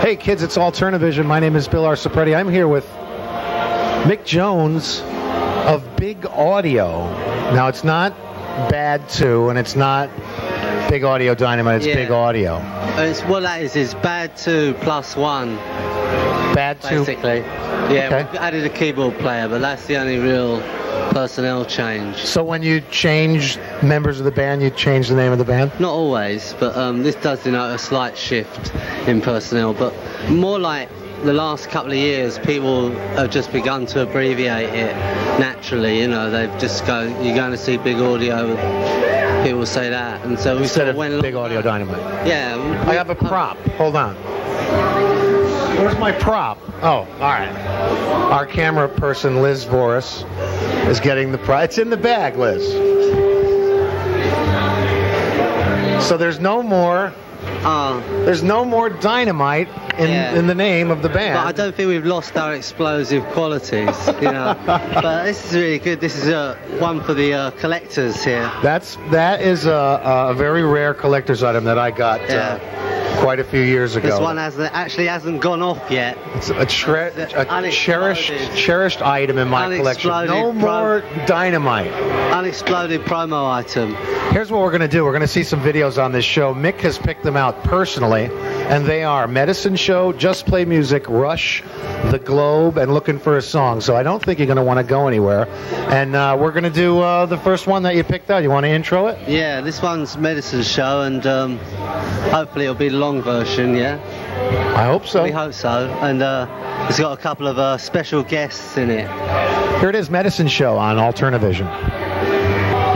Hey kids, it's Alternavision. My name is Bill Arciprete. I'm here with Mick Jones of Big Audio. Now it's not Bad too, and it's not Big Audio Dynamite, it's Yeah. Big Audio. It's what that is is bad two plus one Bad 2. basically. Yeah, Okay. we added a keyboard player, but that's the only real personnel change. So when you change members of the band, you change the name of the band? Not always, but um, this does denote a slight shift in personnel. But more like the last couple of years, people have just begun to abbreviate it naturally. You know, they've just go, you're going to see big audio. People say that, and so we Instead sort of of went Big Audio. Dynamite. Yeah, I have a prop. Hold on. Where's my prop? Oh, all right. Our camera person, Liz Voris, is getting the prop. It's in the bag, Liz. So there's no more. Uh, There's no more dynamite in, Yeah. in the name of the band. But I don't think we've lost our explosive qualities, you know. but this is really good. This is uh, one for the uh, collectors here. That's that is a, a very rare collector's item that I got uh, quite a few years ago. This one hasn't actually hasn't gone off yet. It's a, tre- a cherished cherished item in my collection. No more dynamite. Unexploded promo item. Here's what we're going to do. We're going to see some videos on this show. Mick has picked them out personally, and they are Medicine Show, Just Play Music, Rush, The Globe, and Looking for a Song. So I don't think you're going to want to go anywhere. And uh, we're going to do uh, the first one that you picked out. You want to intro it? Yeah, this one's medicine show, and um, hopefully it'll be long version. Yeah, I hope so. we hope so. And uh, it's got a couple of uh, special guests in it. Here it is, Medicine Show on Alternavision.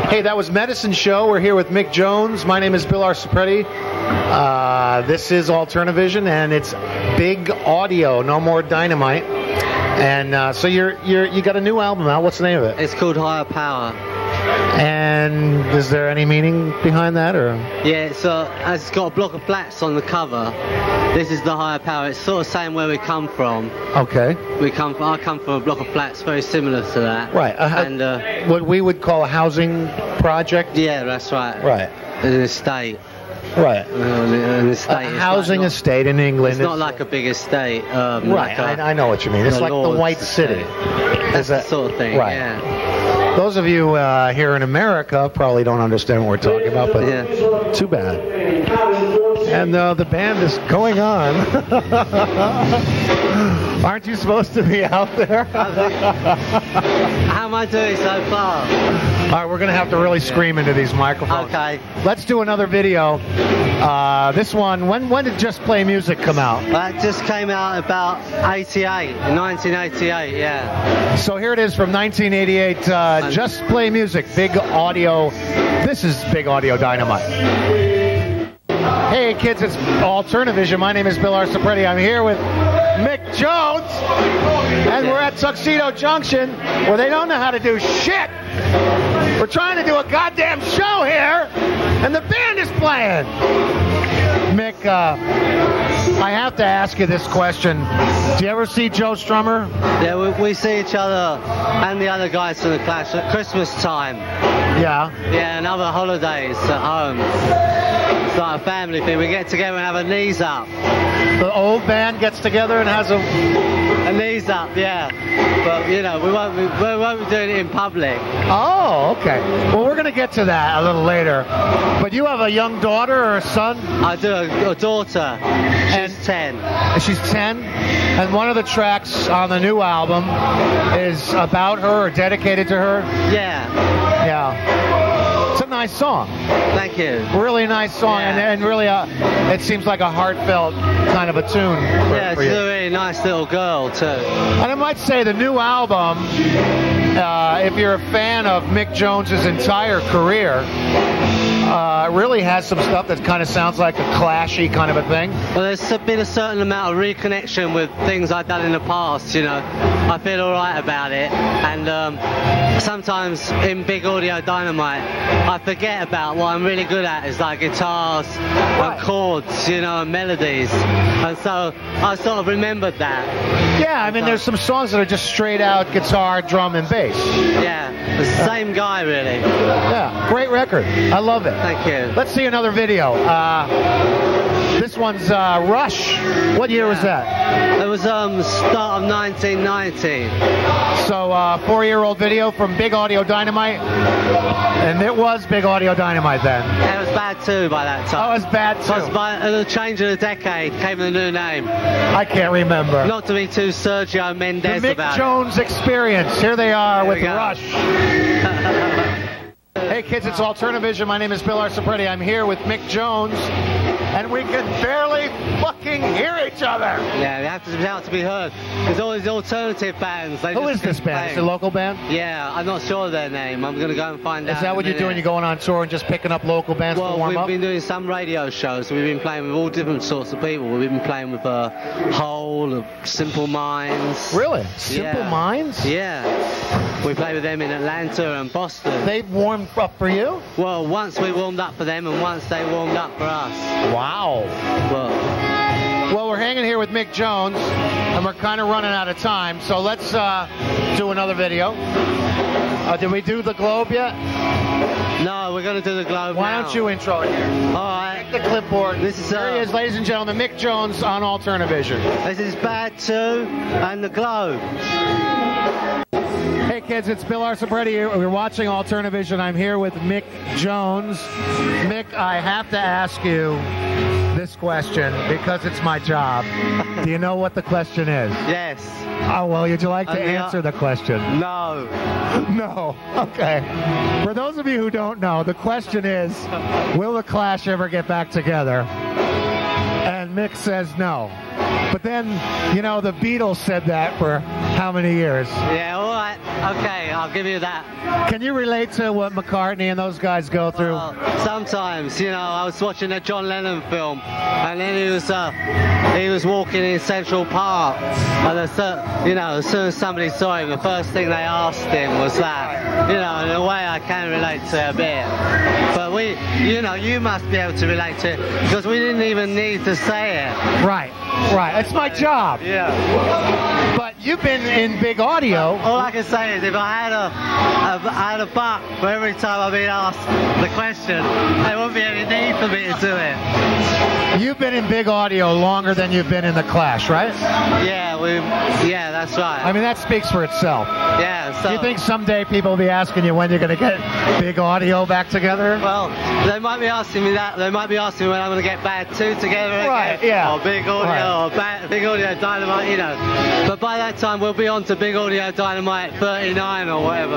Hey, that was Medicine Show. We're here with Mick Jones. My name is Bill Arciprete. Uh, this is Alternavision, and it's big audio, no more dynamite. And uh, so you're you're you got a new album out. What's the name of it? It's called Higher Power. And is there any meaning behind that, or Yeah, it's, uh, it's got a block of flats on the cover. This is the Higher Power. It's sort of saying where we come from. okay, We come. From, I come from a block of flats very similar to that. right? Uh, And uh, what we would call a housing project, yeah, that's right. right? An estate. Right. Uh, an estate. A housing like not- estate in England. It's not like a big estate. Um, Right, like a- I, I know what you mean. It's like the White City. That's that- sort of thing. Right. Yeah. Those of you uh, here in America probably don't understand what we're talking about, but Yeah. too bad. And uh, the band is going on. Aren't you supposed to be out there? How am I doing so far? All right, we're going to have to really scream into these microphones. Okay. Let's do another video. Uh, this one, when when did Just Play Music come out? That just came out about 88, 1988. Yeah. So here it is from 1988. Uh, Just Play Music, Big Audio. This is Big Audio Dynamite. Hey kids, it's Alternavision. My name is Bill Arciprete. I'm here with Mick Jones, and we're at Tuxedo Junction, where they don't know how to do shit. We're trying to do a goddamn show here, and the band is playing. Mick, uh, I have to ask you this question. Do you ever see Joe Strummer? Yeah, we, we see each other and the other guys from the Clash at Christmas time. Yeah. Yeah, and other holidays at home. It's like a family thing. We get together and have a knees up. The old band gets together and has a. Up, yeah. But, you know, we won't be, we won't be doing it in public. Oh, okay. Well, we're going to get to that a little later. But you have a young daughter or a son? I do a, a daughter. She's 10. And She's 10. And one of the tracks on the new album is about her or dedicated to her. Yeah. Yeah. It's a nice song. Thank you. Really nice song. And, Yeah. and really, uh, it seems like a heartfelt kind of a tune. For, Yeah, you. a really nice little girl, too. And I might say the new album, uh, if you're a fan of Mick Jones's entire career, uh, really has some stuff that kind of sounds like a clashy kind of a thing. Well, there's been a certain amount of reconnection with things I've done in the past, you know. I feel alright about it. And um, sometimes in Big Audio Dynamite, I forget about what I'm really good at is like guitars and chords, you know, and melodies. And so I sort of remembered that. Yeah, I mean, there's some songs that are just straight out guitar, drum, and bass. Yeah, the same guy, really. Yeah, great record. I love it. Thank you. Let's see another video. Uh, one's uh, Rush. What year was that? It was um start of 1990. So, uh, four-year-old video from Big Audio Dynamite, and it was Big Audio Dynamite then. It was bad too by that Oh, time. it was bad Because too. by the change of the decade came the new name. I can't remember. Not to be too Sergio the Mendes Mick about Jones Experience. Here they are Here with. Rush. Hey kids, it's Alternativision. My name is Bill Arciprete. I'm here with Mick Jones, and we can barely fucking hear each other. Yeah, they have to be able to be heard. There's all these alternative bands. They Who just is this keep band? Is it a local band? Yeah, I'm not sure of their name. I'm going to go and find out. Is that what you're doing? You're going on tour and just picking up local bands to Well, warm we've up? been doing some radio shows. We've been playing with all different sorts of people. We've been playing with uh, Hole, Simple Minds. Really? Simple Yeah. Minds? Yeah. We played with them in Atlanta and Boston. They've warmed up for you? well, once we warmed up for them and once they warmed up for us. Wow. Well, Well, we're hanging here with Mick Jones, and we're kind of running out of time, so let's uh, do another video. Uh, did we do the globe yet? no, we're going to do the globe Why now. don't you intro it here? All right. The clipboard. This is, There he uh, is, ladies and gentlemen, Mick Jones on Alternavision. This is Bad 2 and the globe. Hey kids, it's Bill Arciprete. We're watching Alternavision. I'm here with Mick Jones. Mick, I have to ask you this question because it's my job. Do you know what the question is? Yes. Oh, well, would you like to Uh, answer the question? No. No. Okay. For those of you who don't know, the question is Will the Clash ever get back together? And Mick says no. But then, you know, the Beatles said that for how many years? Yeah, all right. Okay, I'll give you that. Can you relate to what McCartney and those guys go through? Well, sometimes, you know, I was watching a John Lennon film, and then he was uh, he was walking in Central Park, and as, you know, as soon as somebody saw him, the first thing they asked him was that. You know, in a way, I can relate to it a bit. But we, you know, you must be able to relate to it because we didn't even need to say it. Right, right. It's my job. Yeah. But you've been in big audio. All I can say is if I had a, a I had a buck for every time I've been asked the question, there wouldn't be any need for me to do it. You've been in big audio longer than you've been in the Clash, right? Yeah, we. Yeah, that's right. I mean, that speaks for itself. yeah. So. Do you think someday people will be asking you when you're going to get big audio back together? Well, they might be asking me that. They might be asking me when I'm going to get Bad Two together again. Right, yeah. Or Big Audio, Right. or bad, Big Audio Dynamite, you know. But by that time, we'll be on to Big Audio Dynamite 39 or whatever.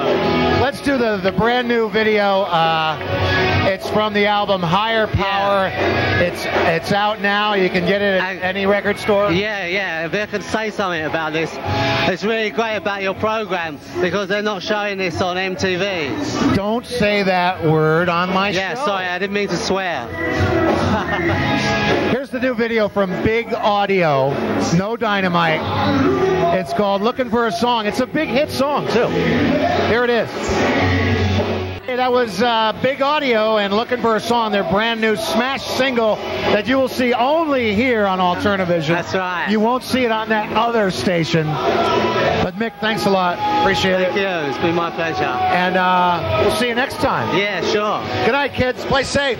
Let's do the, the brand new video. Uh, it's from the album Higher Power. It's it's out now. You can get it at And- any record store. Yeah, yeah. If I could say something about this, it's really great about your program because they're not showing this on MTV. Don't say that word on my Yeah, show. Yeah, sorry, I didn't mean to swear. Here's the new video from Big Audio, No Dynamite. It's called Looking for a Song. It's a big hit song, too. Here it is. That was uh, Big Audio and Looking for a Song, their brand new smash single that you will see only here on Alternavision. That's right. You won't see it on that other station. But Mick, thanks a lot. Appreciate Thank it. Thank you. It's been my pleasure. And uh, we'll see you next time. Yeah, sure. Good night, kids. Play safe.